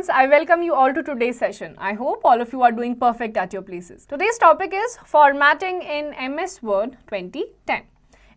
students, I welcome you all to today's session. I hope all of you are doing perfect at your places. Today's topic is formatting in MS Word 2010.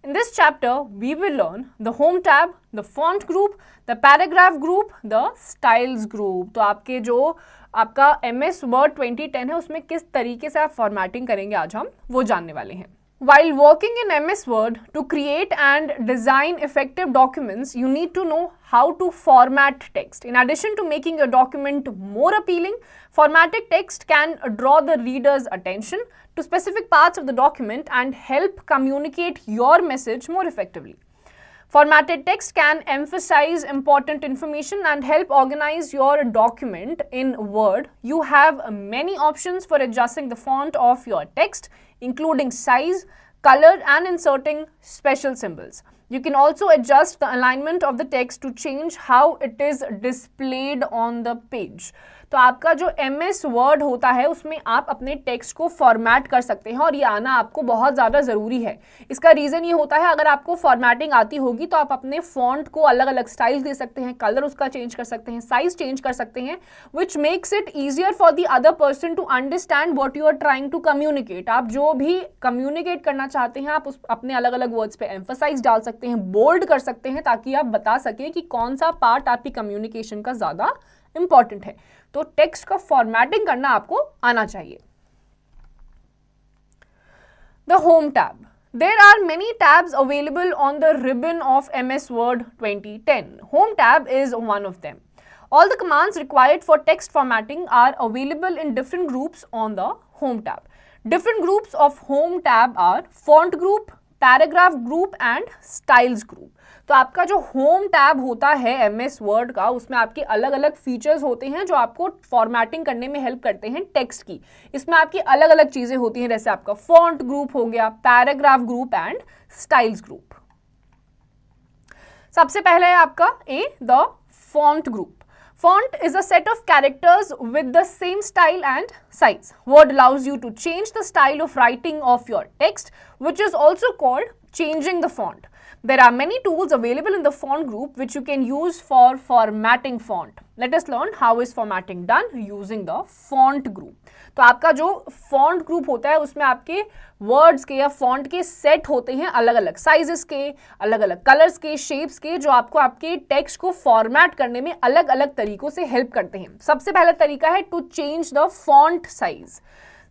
In this chapter, we will learn the home tab, the font group, the paragraph group, the styles group. तो आपके जो आपका MS Word 2010 है उसमें किस तरीके से आप फॉर्मेटिंग करेंगे आज हम वो जानने वाले हैं While working in MS Word, to create and design effective documents, you need to know how to format text. In addition to making your document more appealing, formatted text can draw the reader's attention to specific parts of the document and help communicate your message more effectively. Formatted text can emphasize important information and help organize your document in Word. You have many options for adjusting the font of your text including size, color and inserting special symbols. You can also adjust the alignment of the text to change how it is displayed on the page. तो आपका जो M S word होता है, उसमें आप अपने text को format कर सकते हैं और ये आना आपको बहुत ज़्यादा ज़रूरी है। इसका रीज़न ये होता है, अगर आपको फॉर्मेटिंग आती होगी तो आप अपने फॉन्ट को अलग अलग स्टाइल दे सकते हैं कलर उसका चेंज कर सकते हैं साइज़ चेंज कर सकते हैं which makes it easier for the other person to understand what you are trying to communicate आप जो भी कम्युनिकेट करना चाहते हैं, आप उस अपने अलग अलग वर्ड्स पे एम्फोसाइज डाल सकते हैं बोल्ड कर सकते हैं, ताकि आप बता सकें कि कौन सा पार्ट आपकी कम्युनिकेशन का ज़्यादा इंपॉर्टेंट है। तो टेक्स्ट का फॉर्मेटिंग करना आपको आना चाहिए। The home tab there are many tab available on the ribbon of M S Word twenty ten home tab is one of them all the commands required for text formatting are available in different groups on the home tab different groups of home tab are font group paragraph group and styles group तो आपका जो home tab होता है M S word का उसमें आपके अलग अलग फीचर्स होते हैं जो आपको फॉर्मेटिंग करने में हेल्प करते हैं टेक्स्ट की इसमें आपकी अलग अलग चीज़ें होती हैं जैसे आपका फॉन्ट ग्रुप हो गया paragraph group and styles group सबसे पहले है आपका a the font group Font is a set of characters with the same style and size. Word allows you to change the style of writing of your text, which is also called changing the font. There are many tools available in the font group which you can use for formatting font. Let us learn how is formatting done using the font group. तो आपका जो font group होता है, उसमें आपके words के या font के सेट होते हैं अलग अलग साइजेस के अलग अलग कलर्स के शेप्स के, जो आपको आपके टेक्स्ट को फॉर्मेट करने में अलग अलग तरीकों से हेल्प करते हैं सबसे पहला तरीका है to change the font size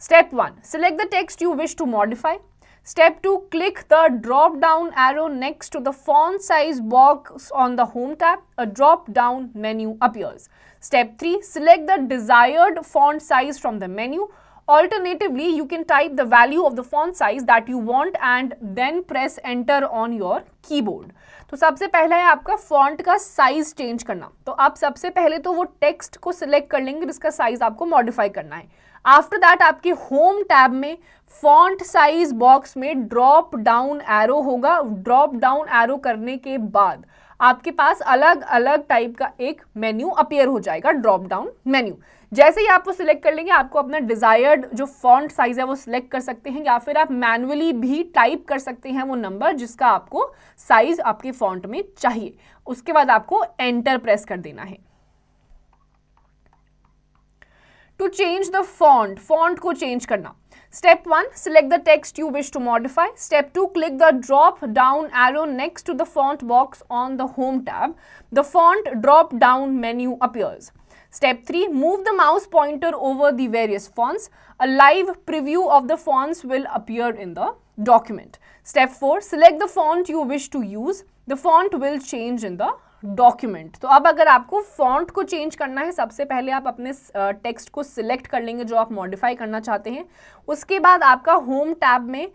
step one select the text you wish to modify Step 2. Click the drop down arrow next to the font size box on the home tab. A drop down menu appears. Step 3. Select the desired font size from the menu. Alternatively, you can type the value of the font size that you want and then press enter on your keyboard. तो सबसे पहला है आपका font का size change करना तो आप सबसे पहले तो वो टेक्स्ट को सिलेक्ट कर लेंगे जिसका साइज़ आपको मॉडिफाई करना है आफ्टर दैट आपके होम टैब में फॉन्ट साइज़ बॉक्स में ड्रॉप डाउन एरो होगा। ड्रॉप डाउन एरो करने के बाद आपके पास अलग अलग टाइप का एक मेन्यू अपियर हो जाएगा ड्रॉप डाउन मेन्यू जैसे ही आप वो सिलेक्ट कर लेंगे, आपको अपना डिजायर्ड जो फॉन्ट साइज़ है वो सिलेक्ट कर सकते हैं, या फिर आप मैनुअली भी टाइप कर सकते हैं वो नंबर जिसका आपको साइज़ आपके फॉन्ट में चाहिए। उसके बाद आपको एंटर प्रेस कर देना है। To change the font font को चेंज करना Step 1. Select the text you wish to modify. Step 2. Click the drop down arrow next to the font box on the Home tab. The font drop down menu appears. Step 3. Move the mouse pointer over the various fonts. A live preview of the fonts will appear in the document. Step 4. Select the font you wish to use. The font will change in the document तो अब अगर आपको font को change करना है, सबसे पहले आप अपने टेक्स्ट को सिलेक्ट कर लेंगे जो आप मॉडिफाई करना चाहते हैं। उसके बाद आपका होम टैब में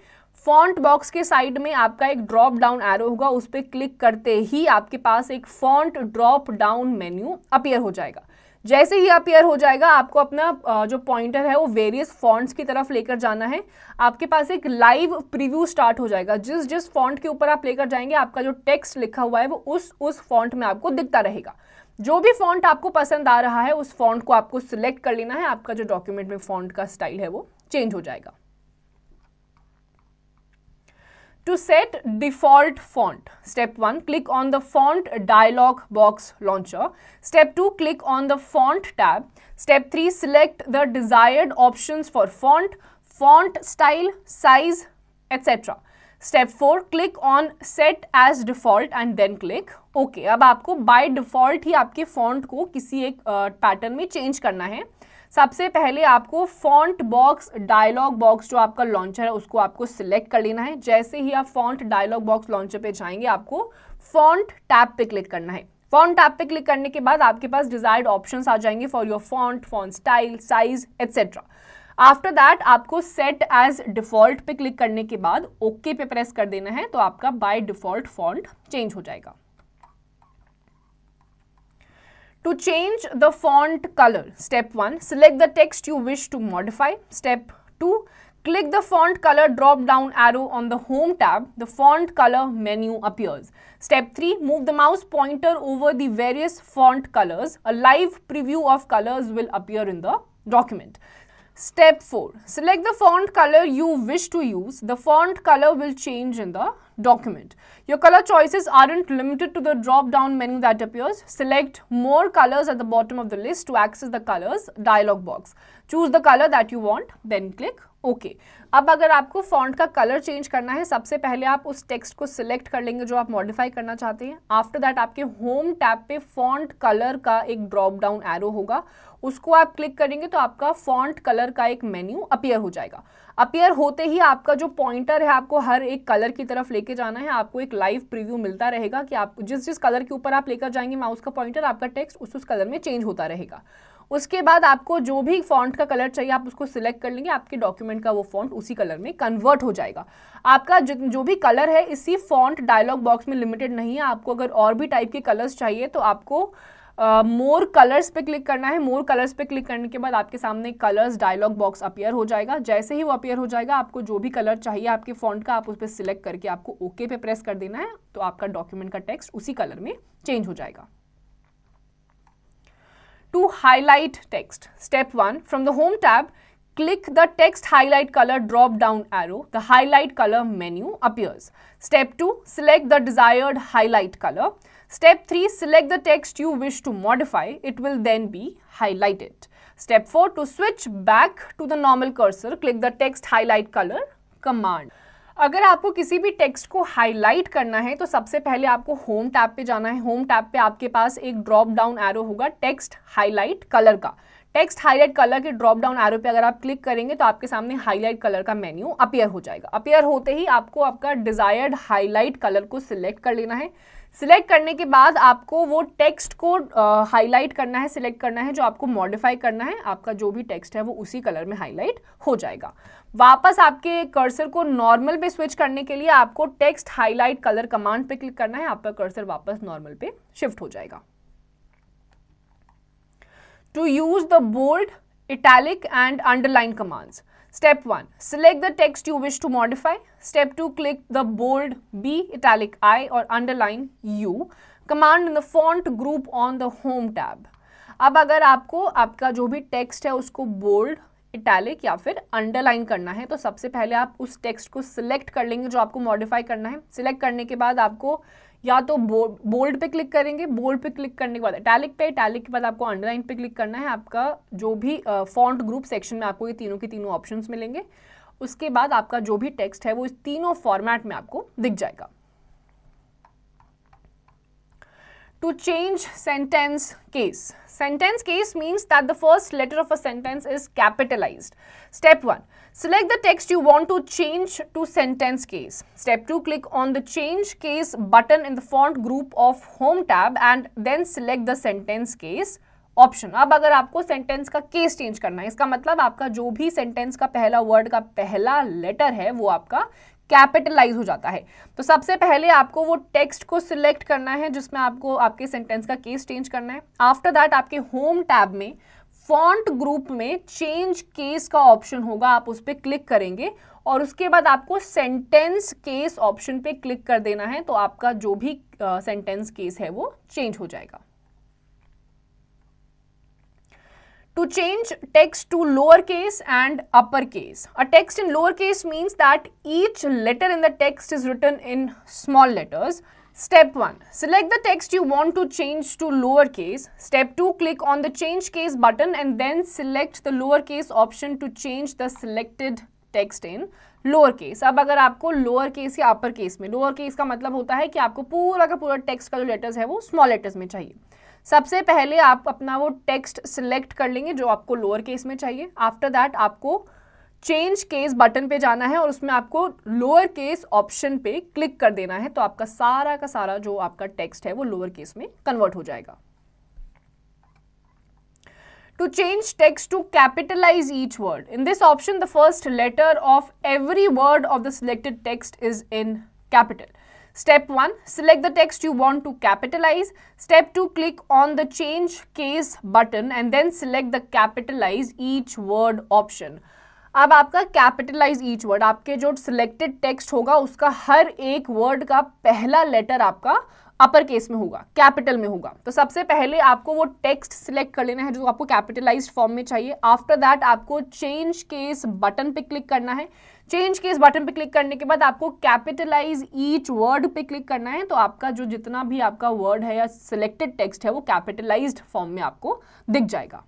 फॉन्ट बॉक्स के साइड में आपका एक ड्रॉप डाउन एरो होगा, उस पर क्लिक करते ही आपके पास एक font drop down menu appear हो जाएगा। जैसे ही अपेयर हो जाएगा, आपको अपना जो पॉइंटर है, वो वेरियस फॉन्ट्स की तरफ़ लेकर जाना है। आपके पास एक लाइव प्रीव्यू स्टार्ट हो जाएगा। जिस जिस फॉन्ट के ऊपर आप लेकर जाएँगे, आपका जो टेक्स्ट लिखा हुआ है, वो उस उस फॉन्ट में आपको दिखता रहेगा। जो भी फॉन्ट आपको पसंद आ रहा है, उस फॉन्ट को आपको सिलेक्ट कर लेना है। आपका जो डॉक्यूमेंट में फॉन्ट का स्टाइल है, वो चेंज हो जाएगा। To set default font, step 1, click on the font dialog box launcher. Step 2, click on the font tab. Step 3, select the desired options for font, font style, size, etc. Four click on set as default and then click okay अब आपको by default ही आपके font को किसी एक pattern uh, में change करना है सबसे पहले आपको फॉन्ट बॉक्स डायलॉग बॉक्स जो आपका लॉन्चर है, उसको आपको सिलेक्ट कर लेना है। जैसे ही आप फॉन्ट डायलॉग बॉक्स लॉन्चर पे जाएँगे, आपको फॉन्ट टैब पे क्लिक करना है। फॉन्ट टैब पे क्लिक करने के बाद आपके पास डिजायर्ड ऑप्शन आ जाएँगे for your font font style size etcetera after that आपको सेट एज डिफ़ॉल्ट पे क्लिक करने के बाद ओके okay पे प्रेस कर देना है तो आपका बाय डिफ़ॉल्ट फॉन्ट चेंज हो जाएगा। To change the font color, step 1, select the text you wish to modify. Step 2, click the font color drop down arrow on the home tab. The font color menu appears. Step 3, move the mouse pointer over the various font colors. A live preview of colors will appear in the document. Step 4. Select the font color you wish to use. The font color will change in the document. Your color choices aren't limited to the drop down menu that appears. Select more colors at the bottom of the list to access the colors dialog box. Choose the color that you want, then click okay. अब अगर आपको font का colour change करना है, सबसे पहले आप उस टेक्स्ट को सिलेक्ट कर लेंगे जो आप मॉडिफाई करना चाहते हैं। आफ्टर दैट आपके होम टैब पे फॉन्ट कलर का एक ड्रॉप डाउन एरो होगा। उसको आप क्लिक करेंगे तो आपका फॉन्ट कलर का एक मेन्यू अपियर हो जाएगा। अपियर होते ही आपका जो पॉइंटर है, आपको हर एक कलर की तरफ़ लेके जाना है। आपको एक लाइव प्रीव्यू मिलता रहेगा कि आप जिस जिस कलर के ऊपर आप लेकर जाएँगे माउस का पॉइंटर आपका टेक्स्ट उस उस कलर में चेंज होता रहेगा। उसके बाद आपको जो भी फॉन्ट का कलर चाहिए आप उसको सिलेक्ट कर लेंगे आपके डॉक्यूमेंट का वो फॉन्ट उसी कलर में कन्वर्ट हो जाएगा। आपका जो भी कलर है इसी फॉन्ट डायलॉग बॉक्स में लिमिटेड नहीं है। आपको अगर और भी टाइप के कलर्स चाहिए तो आपको मोर uh, कलर्स पे क्लिक करना है। मोर कलर्स पे क्लिक करने के बाद आपके सामने कलर्स डायलॉग बॉक्स अपियर हो जाएगा। जैसे ही वो अपियर हो जाएगा आपको जो भी कलर चाहिए आपके फॉन्ट का आप उस पर सिलेक्ट करके आपको ओके okay पे प्रेस कर देना है तो आपका डॉक्यूमेंट का टेक्स्ट उसी कलर में चेंज हो जाएगा। To highlight text. Step 1. From the Home tab, click the text highlight color drop down arrow. The highlight color menu appears. Step 2. Select the desired highlight color. Step 3. Select the text you wish to modify. It will then be highlighted. Step 4. To switch back to the normal cursor, click the text highlight color command. अगर आपको किसी भी text को highlight करना है तो सबसे पहले आपको होम टैब पे जाना है। होम टैब पे आपके पास एक ड्रॉप डाउन एरो होगा टेक्स्ट हाईलाइट कलर का। टेक्स्ट हाईलाइट कलर के ड्रॉप डाउन एरो पे अगर आप क्लिक करेंगे तो आपके सामने हाईलाइट कलर का मेन्यू अपेयर हो जाएगा। अपेयर होते ही आपको आपका डिजायर्ड हाईलाइट कलर को सिलेक्ट कर लेना है। सिलेक्ट करने के बाद आपको वो टेक्स्ट को हाईलाइट करना है सिलेक्ट करना है, जो आपको मॉडिफाई करना है, आपका जो भी टेक्स्ट है वो उसी कलर में हाईलाइट हो जाएगा। वापस आपके कर्सर को नॉर्मल पे स्विच करने के लिए आपको टेक्स्ट हाईलाइट कलर कमांड पे क्लिक करना है, आपका कर्सर वापस नॉर्मल पे शिफ्ट हो जाएगा। To use the bold italic and underline commands Step 1. Select the text you wish to modify. Step 2. Click the bold B, italic I or underline U command in the font group on the home tab. अब अगर आपको आपका जो भी text है उसको bold italic या फिर अंडरलाइन करना है तो सबसे पहले आप उस टेक्स्ट को सिलेक्ट कर लेंगे जो आपको मॉडिफाई करना है सिलेक्ट करने के बाद आपको या तो बोल्ड पे क्लिक करेंगे बोल्ड पे क्लिक करने के बाद इटैलिक पे इटैलिक के बाद आपको अंडरलाइन पे क्लिक करना है, आपका जो भी फॉन्ट ग्रुप सेक्शन में आपको ये तीनों के तीनों ऑप्शन मिलेंगे उसके बाद आपका जो भी टेक्स्ट है, वो इस तीनों फॉर्मेट में आपको दिख जाएगा to change sentence case. Sentence case means that the first letter of a sentence is capitalized. Step 1. Select the text you want to change to sentence case. Step 2. Click on the change case button in the font group of home tab and then select the sentence case option अब अगर आपको sentence का case change करना है, इसका मतलब आपका जो भी सेंटेंस का पहला वर्ड का पहला लेटर है, वो आपका कैपिटलाइज हो जाता है तो सबसे पहले आपको वो टेक्स्ट को सिलेक्ट करना है जिसमें आपको आपके सेंटेंस का केस चेंज करना है आफ्टर दैट आपके होम टैब में फॉन्ट ग्रुप में चेंज केस का ऑप्शन होगा आप उस पर क्लिक करेंगे और उसके बाद आपको सेंटेंस केस ऑप्शन पे क्लिक कर देना है तो आपका जो भी सेंटेंस uh, केस है वो चेंज हो जाएगा। To change text to lower case and upper case a text in lower case means that each letter in the text is return in small letters Step 1. Select the text you want to change to lowercase. Step 2. Click on the change case button and then select the lowercase option to change the selected text in lower case अब अगर आपको lower case या upper case में lower case का मतलब होता है कि आपको पूरा का पूरा टेक्स्ट का जो लेटर्स है वो स्मॉल लेटर्स में चाहिए सबसे पहले आप अपना वो टेक्स्ट सिलेक्ट कर लेंगे जो आपको लोअर केस में चाहिए आफ्टर दैट आपको चेंज केस बटन पे जाना है और उसमें आपको लोअर केस ऑप्शन पे क्लिक कर देना है तो आपका सारा का सारा जो आपका टेक्स्ट है वो लोअर केस में कन्वर्ट हो जाएगा to change text to capitalize each word. In this option, the first letter of every word of the selected text is in capital. Step 1. Select the text you want to capitalize. Step 2. Click on the change case button and then select the capitalize each word option. अब आपका capitalise each word आपके जो selected text होगा, उसका हर एक word का पहला letter आपका अपर केस में होगा कैपिटल में होगा। तो सबसे पहले आपको वो टेक्स्ट सिलेक्ट कर लेना है जो आपको कैपिटलाइज फॉर्म में चाहिए। आफ्टर दैट आपको चेंज केस बटन पे क्लिक करना है। चेंज केस बटन पे क्लिक करने के बाद आपको कैपिटलाइज ईच वर्ड पे क्लिक करना है। तो आपका जो जितना भी आपका वर्ड है या सिलेक्टेड टेक्स्ट है, वो कैपिटलाइज्ड फॉर्म में आपको दिख जाएगा।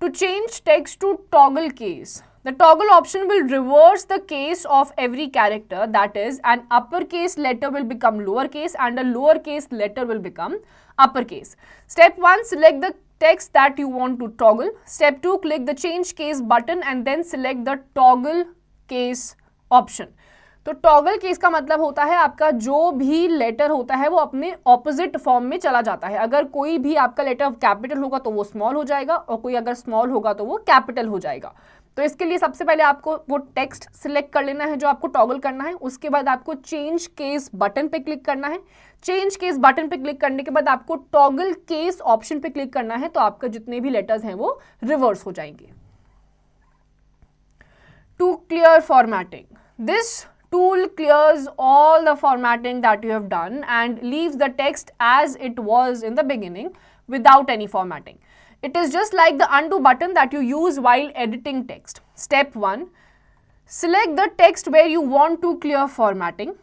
to change text to toggle case. The toggle option will reverse the case of every character that is an uppercase letter will become lowercase and a lowercase letter will become uppercase. Step 1 select the text that you want to toggle. Step 2 click the change case button and then select the toggle case option. तो toggle case का मतलब होता है आपका जो भी letter होता है वो अपने ऑपोजिट फॉर्म में चला जाता है। अगर कोई भी आपका लेटर कैपिटल होगा तो वो स्मॉल हो जाएगा और कोई अगर स्मॉल होगा तो वो कैपिटल हो जाएगा। तो इसके लिए सबसे पहले आपको वो टेक्स्ट सिलेक्ट कर लेना है जो आपको टॉगल करना है। उसके बाद आपको चेंज केस बटन पे क्लिक करना है। चेंज केस बटन पे क्लिक करने के बाद आपको टॉगल केस ऑप्शन पे क्लिक करना है तो आपका जितने भी लेटर्स हैं वो रिवर्स हो जाएँगे। To clear formatting this tool clears all the formatting that you have done and leaves the text as it was in the beginning without any formatting. It is just like the undo button that you use while editing text. Step 1. Select the text where you want to clear formatting.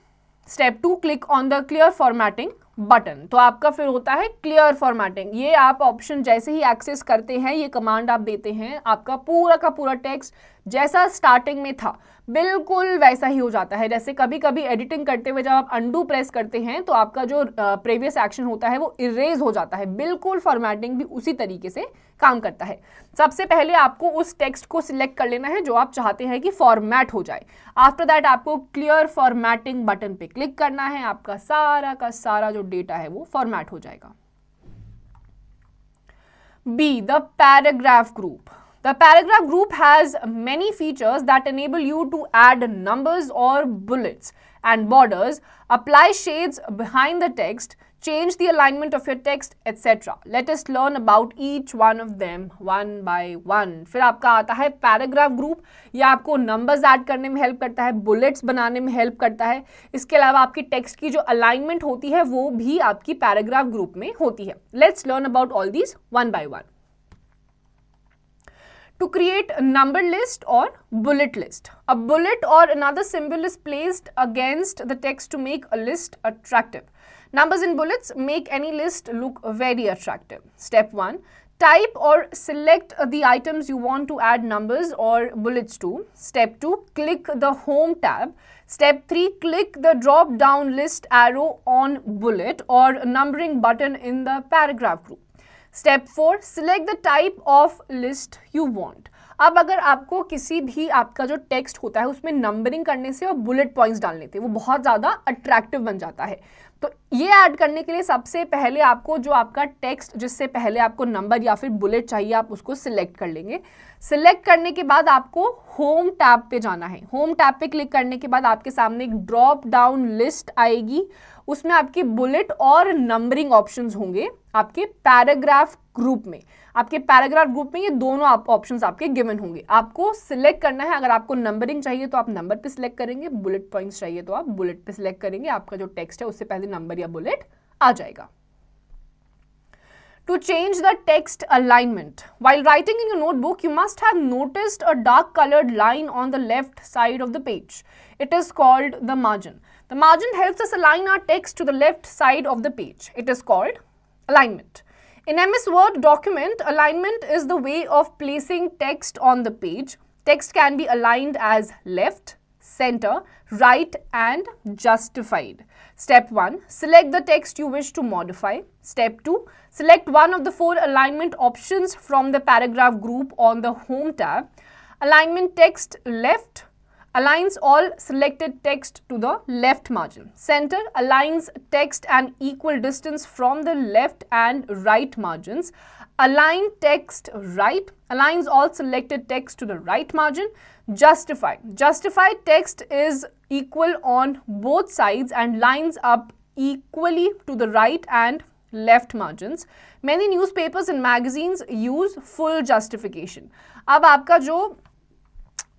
Step 2. Click on the clear formatting button तो आपका फिर होता है clear formatting ये आप option जैसे ही access करते हैं ये कमांड आप देते हैं आपका पूरा का पूरा टेक्स्ट जैसा स्टार्टिंग में था, बिल्कुल वैसा ही हो जाता है। जैसे कभी कभी एडिटिंग करते हुए जब आप अंडू प्रेस करते हैं तो आपका जो प्रीवियस एक्शन होता है, वो इरेज हो जाता है। बिल्कुल फॉर्मेटिंग भी उसी तरीके से काम करता है। सबसे पहले आपको उस टेक्स्ट को सिलेक्ट कर लेना है, जो आप चाहते हैं कि फॉर्मेट हो जाए। आफ्टर दैट आपको क्लियर फॉर्मेटिंग बटन पे क्लिक करना है। आपका सारा का सारा जो डेटा है, वो फॉर्मेट हो जाएगा। Be the paragraph group The paragraph group has many features that enable you to add numbers or bullets and borders, apply shades behind the text, change the alignment of your text, etc. Let us learn about each one of them one by one. फिर आपका आता है paragraph group या आपको numbers add करने में help करता है बुलेट्स बनाने में हेल्प करता है इसके अलावा आपकी टेक्स्ट की जो अलाइनमेंट होती है वो भी आपकी पैराग्राफ ग्रुप में होती है let's learn about all these one by one to create a number list or bullet list. A bullet or another symbol is placed against the text to make a list attractive. Numbers in bullets make any list look very attractive. Step 1. Type or select the items you want to add numbers or bullets to. Step 2. Click the Home tab. Step 3. Click the drop down list arrow on bullet or numbering button in the paragraph group. Step four select the type of list you want अब अगर आपको किसी भी आपका जो text होता है, उसमें नंबरिंग करने से और बुलेट पॉइंट्स डालने थे वो बहुत ज़्यादा अट्रैक्टिव बन जाता है। तो ये ऐड करने के लिए सबसे पहले आपको जो आपका टेक्स्ट जिससे पहले आपको नंबर या फिर बुलेट चाहिए, आप उसको सिलेक्ट कर लेंगे। सिलेक्ट करने के बाद आपको होम टैब पे जाना है। होम टैब पे क्लिक करने के बाद आपके सामने एक ड्रॉप डाउन लिस्ट आएगी। उसमें आपके बुलेट और नंबरिंग ऑप्शंस होंगे आपके पैराग्राफ ग्रुप में आपके पैराग्राफ ग्रुप में ये दोनों आप ऑप्शंस आपके गिवन होंगे आपको सिलेक्ट करना है अगर आपको नंबरिंग चाहिए तो आप नंबर पे सिलेक्ट करेंगे बुलेट पॉइंट्स चाहिए तो आप बुलेट पे सिलेक्ट करेंगे आपका जो टेक्स्ट है उससे पहले नंबर या बुलेट आ जाएगा to change the text alignment. While writing in your notebook, you must have noticed a dark colored line on the left side of the page. It is called the margin. The margin helps us align our text to the left side of the page. It is called alignment. In MS Word document, alignment is the way of placing text on the page. Text can be aligned as left, center, right and justified. Step 1. Select the text you wish to modify. Step 2. Select one of the four alignment options from the paragraph group on the Home tab. Alignment text left aligns all selected text to the left margin. Center aligns text an equal distance from the left and right margins. Align text right aligns all selected text to the right margin. Justify. Justified text is equal on both sides and lines up equally to the right and left margins. Many newspapers and magazines use full justification. अब आपका जो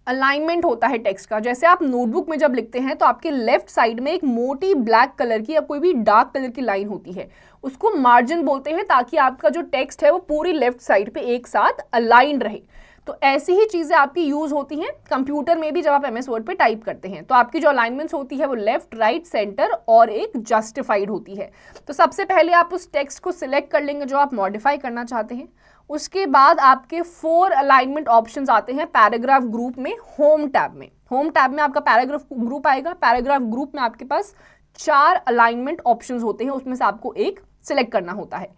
alignment होता है text का। जैसे आप notebook में जब लिखते हैं तो आपके लेफ़्ट साइड में एक मोटी ब्लैक कलर की या कोई भी डार्क कलर की लाइन होती है। उसको मार्जिन बोलते हैं ताकि आपका जो टेक्स्ट है, वो पूरी लेफ़्ट साइड पे एक साथ अलाइन रहे। तो ऐसी ही चीज़ें आपकी यूज़ होती हैं कंप्यूटर में भी जब आप एम एस वर्ड पर टाइप करते हैं। तो आपकी जो अलाइनमेंट्स होती है, वो लेफ़्ट राइट सेंटर और एक जस्टिफाइड होती है। तो सबसे पहले आप उस टेक्स्ट को सिलेक्ट कर लेंगे जो आप मॉडिफाई करना चाहते हैं। उसके बाद आपके फोर अलाइनमेंट ऑप्शंस आते हैं पैराग्राफ ग्रुप में होम टैब में। होम टैब में आपका पैराग्राफ ग्रुप आएगा पैराग्राफ ग्रुप में आपके पास चार अलाइनमेंट ऑप्शंस होते हैं, उसमें से आपको एक सिलेक्ट करना होता है।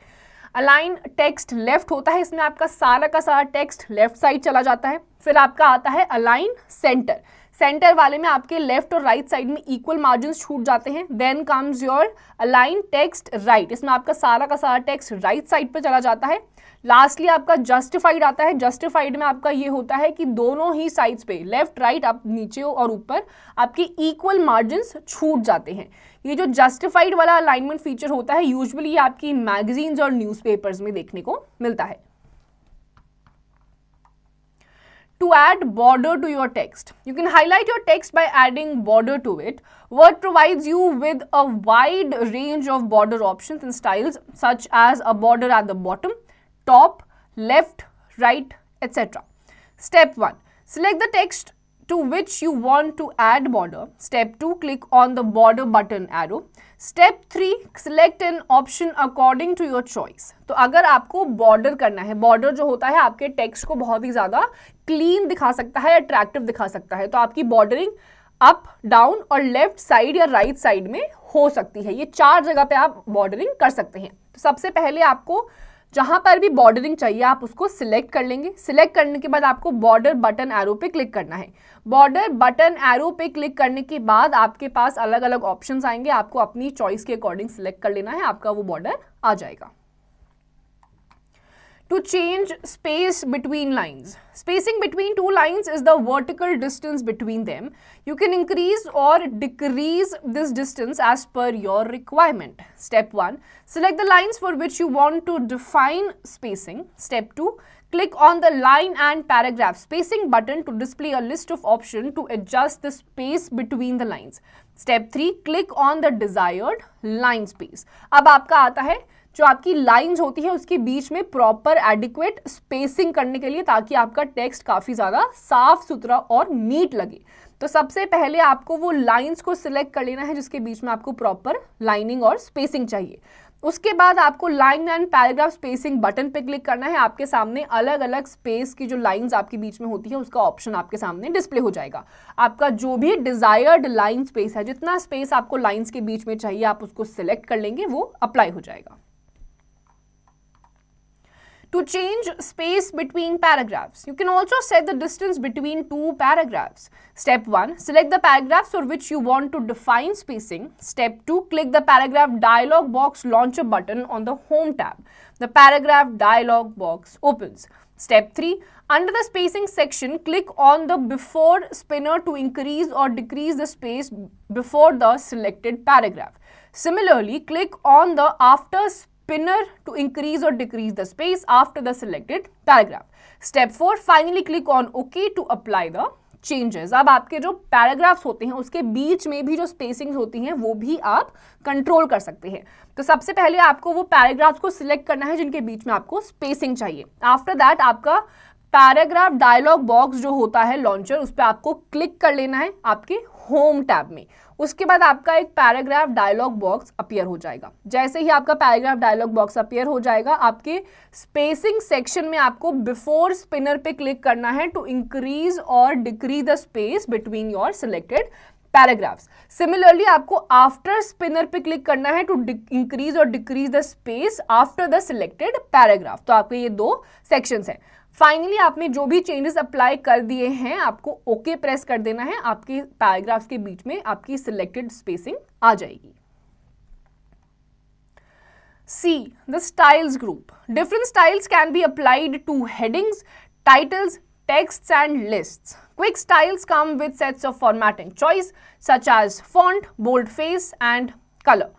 अलाइन टेक्स्ट लेफ़्ट होता है, इसमें आपका सारा का सारा टेक्स्ट लेफ़्ट साइड चला जाता है। फिर आपका आता है अलाइन सेंटर सेंटर वाले में आपके लेफ़्ट और राइट right साइड में इक्वल मार्जिन छूट जाते हैं। Then comes your align text right इसमें आपका सारा का सारा टेक्स्ट राइट साइड पर चला जाता है। लास्टली आपका जस्टिफाइड आता है जस्टिफाइड में आपका ये होता है कि दोनों ही साइड्स पे लेफ़्ट राइट आप नीचे और ऊपर आपके इक्वल मार्जिन छूट जाते हैं ये जो जस्टिफाइड वाला अलाइनमेंट फीचर होता है यूजुअली ये आपकी मैगजीन्स और न्यूज़पेपर्स में देखने को मिलता है To add border to your text, you can highlight your text by adding border to it. Word provides you with a wide range of border options and styles such as a border at the bottom, top, left, right, etc. Step 1. Select the text to which you want to add border. Step 2. Click on the border button arrow. Step 3. Select an option according to your choice. तो अगर आपको border करना है border जो होता है आपके text को बहुत ही ज़्यादा क्लीन दिखा सकता है अट्रैक्टिव दिखा सकता है तो आपकी बॉर्डरिंग अप डाउन और लेफ़्ट साइड या राइट right साइड में हो सकती है ये चार जगह पे आप बॉर्डरिंग कर सकते हैं तो सबसे पहले आपको जहाँ पर भी बॉर्डरिंग चाहिए, आप उसको सिलेक्ट कर लेंगे। सिलेक्ट करने के बाद आपको बॉर्डर बटन एरो पे क्लिक करना है। बॉर्डर बटन एरो पे क्लिक करने के बाद आपके पास अलग अलग ऑप्शंस आएँगे। आपको अपनी चॉइस के अकॉर्डिंग सिलेक्ट कर लेना है, आपका वो बॉर्डर आ जाएगा। to change space between lines. Spacing between two lines is the vertical distance between them. You can increase or decrease this distance as per your requirement. Step 1. Select the lines for which you want to define spacing. Step 2. Click on the line and paragraph spacing button to display a list of options to adjust the space between the lines. Step 3. Click on the desired line space. अब आपका आता है जो आपकी lines होती है, उसके बीच में प्रॉपर एडिक्वेट स्पेसिंग करने के लिए ताकि आपका टेक्स्ट काफ़ी ज़्यादा साफ़ सुथरा और नीट लगे। तो सबसे पहले आपको वो लाइंस को सिलेक्ट कर लेना है, जिसके बीच में आपको प्रॉपर लाइनिंग और स्पेसिंग चाहिए। उसके बाद आपको line and paragraph spacing button पे क्लिक करना है। आपके सामने अलग अलग स्पेस की जो लाइंस आपके बीच में होती है, उसका ऑप्शन आपके सामने डिस्प्ले हो जाएगा। आपका जो भी डिजायर्ड लाइन स्पेस है, जितना स्पेस आपको लाइंस के बीच में चाहिए, आप उसको सिलेक्ट कर लेंगे, वो अप्लाई हो जाएगा। To change space between paragraphs. You can also set the distance between two paragraphs. Step 1. Select the paragraphs for which you want to define spacing. Step 2. Click the paragraph dialog box launcher button on the home tab. The paragraph dialog box opens. Step 3. Under the spacing section, click on the before spinner to increase or decrease the space before the selected paragraph. Similarly, click on the after spinner to increase or decrease the space after the selected paragraph. Step 4. Finally click on OK to apply the changes अब आपके जो paragraphs होते हैं, उसके बीच में भी जो spacing होती हैं, वो भी आप कंट्रोल कर सकते हैं तो सबसे पहले आपको वो पैराग्राफ्स को सिलेक्ट करना है, जिनके बीच में आपको स्पेसिंग चाहिए आफ्टर दैट आपका पैराग्राफ डायलॉग बॉक्स जो होता है लॉन्चर उस पर आपको क्लिक कर लेना है, आपके होम टैब में। उसके बाद आपका एक पैराग्राफ डायलॉग बॉक्स अपियर हो जाएगा। जैसे ही आपका पैराग्राफ डायलॉग बॉक्स अपियर हो जाएगा, आपके स्पेसिंग सेक्शन में आपको बिफोर स्पिनर पे क्लिक करना है टू इंक्रीज और decrease the space between your selected paragraphs. Similarly आपको आफ्टर स्पिनर पे क्लिक करना है टू इंक्रीज और decrease the space after the selected paragraph. तो आपके ये दो सेक्शंस हैं। फाइनली आपने जो भी चेंजेस अप्लाई कर दिए हैं, आपको ओके okay प्रेस कर देना है। आपके पैराग्राफ्स के बीच में आपकी सिलेक्टेड स्पेसिंग आ जाएगी। See the styles group different styles can be applied to headings titles text and list quick styles come with sets of formatting choice such as font bold face and colour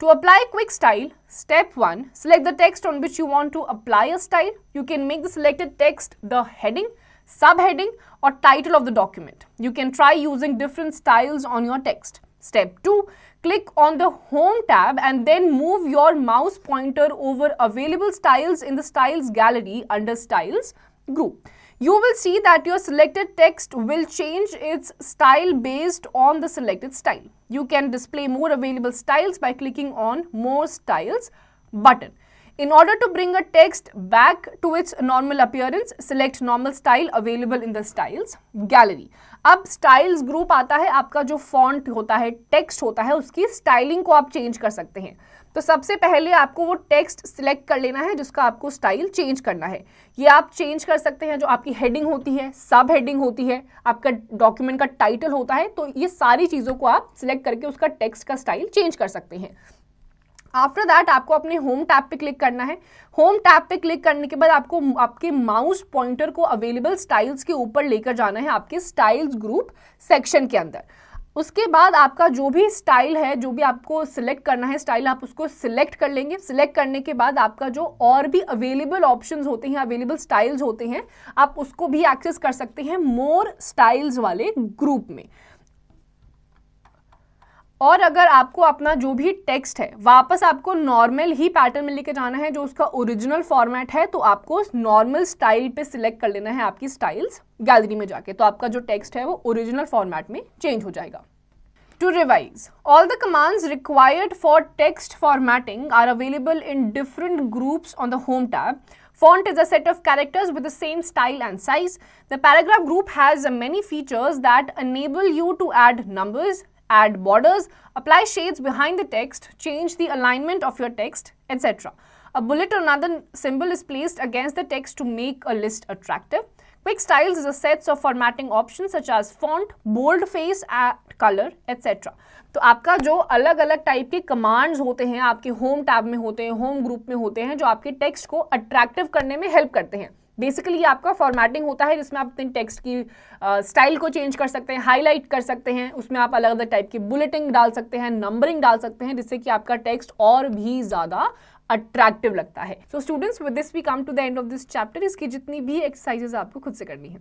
To apply quick style, step 1, select the text on which you want to apply a style. You can make the selected text the heading, subheading or title of the document. You can try using different styles on your text. Step 2, click on the Home tab and then move your mouse pointer over available styles in the Styles gallery under Styles group you will see that your selected text will change its style based on the selected style. You can display more available styles by clicking on More Styles button. In order to bring a text back to its normal appearance, select normal style available in the styles gallery. अब styles group आता है आपका जो font होता है text होता है उसकी styling को आप change कर सकते हैं तो सबसे पहले आपको वो टेक्स्ट सिलेक्ट कर लेना है, जिसका आपको स्टाइल चेंज करना है। ये आप चेंज कर सकते हैं, जो आपकी हेडिंग होती है सब हेडिंग होती है, आपका डॉक्यूमेंट का टाइटल होता है तो ये सारी चीज़ों को आप सिलेक्ट करके उसका टेक्स्ट का स्टाइल चेंज कर सकते हैं। आफ्टर दैट आपको अपने होम टैब पे क्लिक करना है। होम टैब पे क्लिक करने के बाद आपको आपके माउस पॉइंटर को अवेलेबल स्टाइल्स के ऊपर लेकर जाना है, आपके स्टाइल्स ग्रुप सेक्शन के अंदर। उसके बाद आपका जो भी स्टाइल है, जो भी आपको सिलेक्ट करना है स्टाइल आप उसको सिलेक्ट कर लेंगे। सिलेक्ट करने के बाद आपका जो और भी अवेलेबल ऑप्शन होते हैं अवेलेबल स्टाइल्स होते हैं, आप उसको भी एक्सेस कर सकते हैं मोर स्टाइल्स वाले ग्रुप में। और अगर आपको अपना जो भी टेक्स्ट है वापस आपको नॉर्मल ही पैटर्न में लेके जाना है जो उसका ओरिजिनल फॉर्मेट है तो आपको नॉर्मल स्टाइल पे सिलेक्ट कर लेना है आपकी स्टाइल्स गैलरी में जाके। तो आपका जो टेक्स्ट है वो ओरिजिनल फॉर्मेट में चेंज हो जाएगा। To revise all the commands required for text formatting are available in different groups on the home tab Font is a set of characters with the same style and size. The paragraph group has many features that enable you to add numbers, add borders, apply shades behind the text, change the alignment of your text, etc. A bullet or another symbol is placed against the text to make a list attractive. Quick Styles is a set of formatting options such as font, boldface, color, etc. तो आपका जो अलग अलग type के commands होते हैं आपके home tab में होते हैं होम ग्रुप में होते हैं जो आपके टेक्स्ट को अट्रैक्टिव करने में हेल्प करते हैं बेसिकली आपका फॉर्मेटिंग होता है जिसमें आप अपने टेक्स्ट की स्टाइल को चेंज कर सकते हैं हाईलाइट कर सकते हैं। उसमें आप अलग अलग टाइप की बुलेटिंग डाल सकते हैं नंबरिंग डाल सकते हैं, जिससे कि आपका टेक्स्ट और भी ज़्यादा अट्रैक्टिव लगता है। So students with this we come to the end of this chapter इसकी जितनी भी एक्सरसाइजेज आपको खुद से करनी है।